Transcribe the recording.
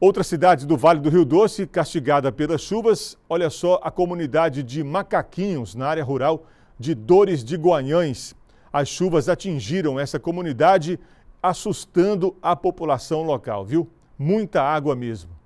Outra cidade do Vale do Rio Doce, castigada pelas chuvas, olha só a comunidade de Macaquinhos, na área rural de Dores de Guanhães. As chuvas atingiram essa comunidade, assustando a população local, viu? Muita água mesmo.